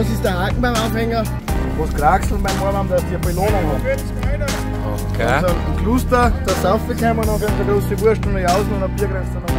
Was ist der Haken beim Aufhänger? Was kraxeln beim Arm, dass die eine Belohnung haben. Okay. Also ein Kluster, da saufen können wir noch eine große Wurst und eine Jausen und ein Bier grenzt dann noch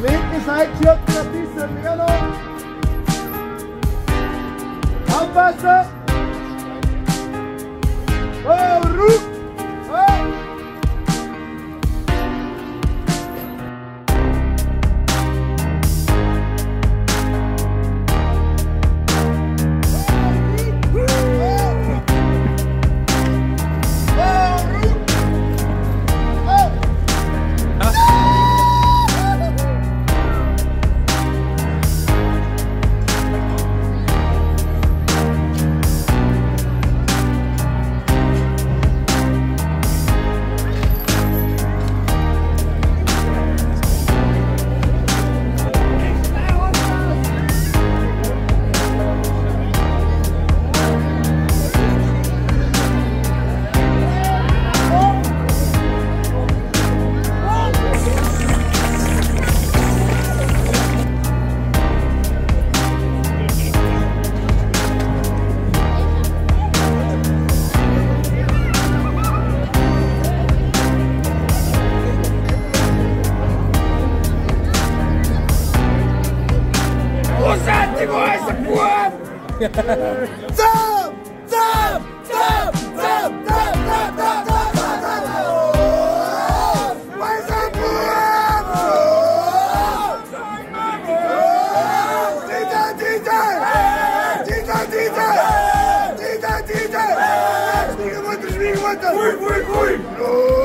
Die linke Seite schürft ein bisschen mehr noch. Aufpassen! Zap! Zap! Zap! Zap! Zap! Zap! Zap! Fui, fui, fui!